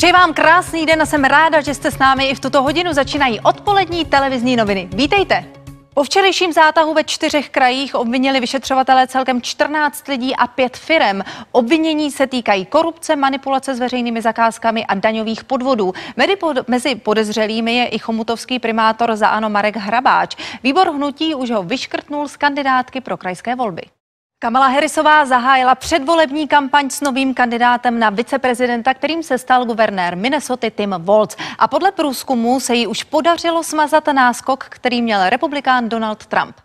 Přeji vám krásný den a jsem ráda, že jste s námi i v tuto hodinu. Začínají odpolední televizní noviny. Vítejte! Po včerejším zátahu ve čtyřech krajích obvinili vyšetřovatelé celkem 14 lidí a pět firem. Obvinění se týkají korupce, manipulace s veřejnými zakázkami a daňových podvodů. Mezi podezřelými je i chomutovský primátor za ANO Marek Hrabáč. Výbor hnutí už ho vyškrtnul z kandidátky pro krajské volby. Kamala Harrisová zahájila předvolební kampaň s novým kandidátem na viceprezidenta, kterým se stal guvernér Minnesota Tim Walz. A podle průzkumu se jí už podařilo smazat náskok, který měl republikán Donald Trump.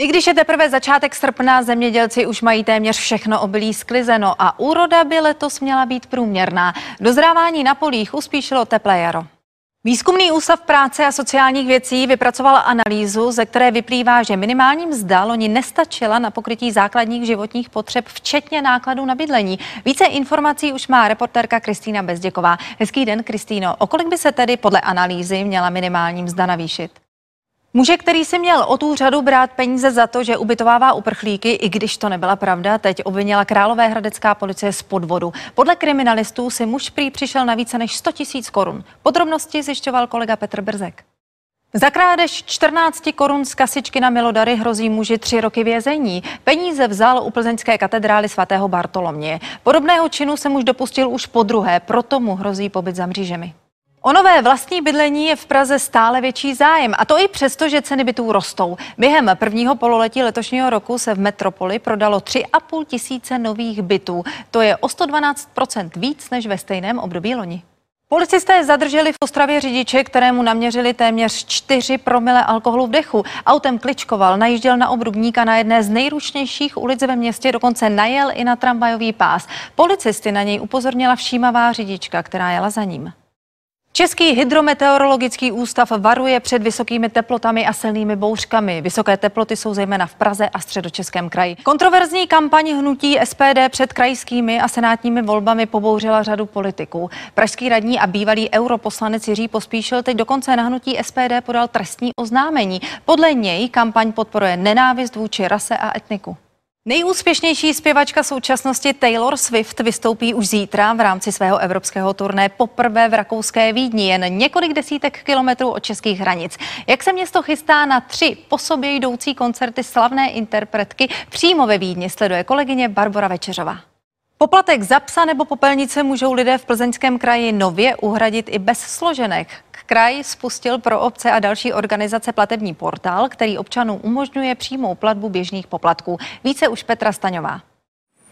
I když je teprve začátek srpna, zemědělci už mají téměř všechno obilí sklizeno a úroda by letos měla být průměrná. Dozrávání na polích uspíšilo teplé jaro. Výzkumný ústav práce a sociálních věcí vypracoval analýzu, ze které vyplývá, že minimální mzda loni nestačila na pokrytí základních životních potřeb, včetně nákladů na bydlení. Více informací už má reportérka Kristýna Bezděková. Hezký den, Kristýno. O kolik by se tedy podle analýzy měla minimální mzda navýšit? Muže, který si měl od úřadu brát peníze za to, že ubytovává uprchlíky, i když to nebyla pravda, teď obvinila Královéhradecká policie z podvodu. Podle kriminalistů si muž prý přišel na více než 100 tisíc korun. Podrobnosti zjišťoval kolega Petr Brzek. Za krádež 14 korun z kasičky na Milodary hrozí muži tři roky vězení. Peníze vzal u plzeňské katedrály svatého Bartolomě. Podobného činu se muž dopustil už po druhé, proto mu hrozí pobyt za mřížemi. O nové vlastní bydlení je v Praze stále větší zájem, a to i přesto, že ceny bytů rostou. Během prvního pololetí letošního roku se v metropoli prodalo 3,5 tisíce nových bytů. To je o 112 víc než ve stejném období loni. Policisté zadrželi v Ostravě řidiče, kterému naměřili téměř 4 promile alkoholu v dechu. Autem kličkoval, najížděl na obrubníka na jedné z nejručnějších ulic ve městě, dokonce najel i na tramvajový pás. Policisty na něj upozornila všímavá řidička, která jela za ním. Český hydrometeorologický ústav varuje před vysokými teplotami a silnými bouřkami. Vysoké teploty jsou zejména v Praze a středočeském kraji. Kontroverzní kampaň hnutí SPD před krajskými a senátními volbami pobouřila řadu politiků. Pražský radní a bývalý europoslanec Jiří Pospíšil teď dokonce na hnutí SPD podal trestní oznámení. Podle něj kampaň podporuje nenávist vůči rase a etniku. Nejúspěšnější zpěvačka současnosti Taylor Swift vystoupí už zítra v rámci svého evropského turné poprvé v rakouské Vídni, jen několik desítek kilometrů od českých hranic. Jak se město chystá na tři po sobě jdoucí koncerty slavné interpretky přímo ve Vídni, sleduje kolegyně Barbara Večeřová. Poplatek za psa nebo popelnice můžou lidé v plzeňském kraji nově uhradit i bez složenek. Kraj spustil pro obce a další organizace platební portál, který občanům umožňuje přímou platbu běžných poplatků. Více už Petra Staňová.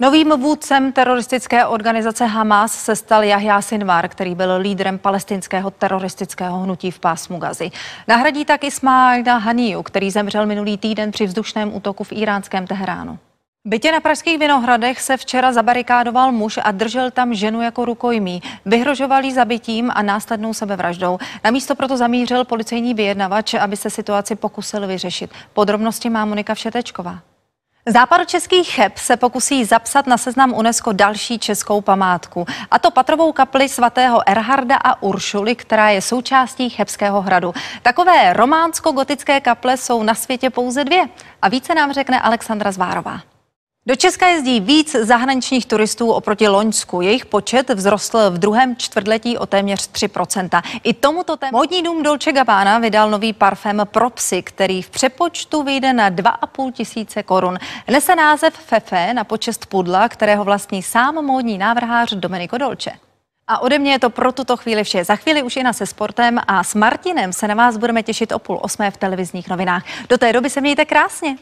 Novým vůdcem teroristické organizace Hamas se stal Yahya Sinwar, který byl lídrem palestinského teroristického hnutí v pásmu Gazy. Nahradí tak Ismaila Haniu, který zemřel minulý týden při vzdušném útoku v iránském Teheránu bytě na pražských Vinohradech se včera zabarikádoval muž a držel tam ženu jako rukojmí. Vyhrožoval jí zabitím a následnou sebevraždou. Na místo proto zamířil policejní vyjednavač, aby se situaci pokusil vyřešit. Podrobnosti má Monika Všetečková. Západočeský Cheb se pokusí zapsat na seznam UNESCO další českou památku, a to patrovou kapli svatého Erharda a Uršuly, která je součástí Chebského hradu. Takové románsko-gotické kaple jsou na světě pouze dvě a více nám řekne Alexandra Zvárová. Do Česka jezdí víc zahraničních turistů oproti Loňsku. Jejich počet vzrostl v druhém čtvrtletí o téměř 3% I tomuto tématu modní dům Dolce Gabbana vydal nový parfém pro psy, který v přepočtu vyjde na 2,5 tisíce korun. Nese název Fefe na počest pudla, kterého vlastní sám módní návrhář Domenico Dolce. A ode mě je to pro tuto chvíli vše. Za chvíli už jen se sportem a s Martinem se na vás budeme těšit o půl osmé v televizních novinách. Do té doby se mějte krásně.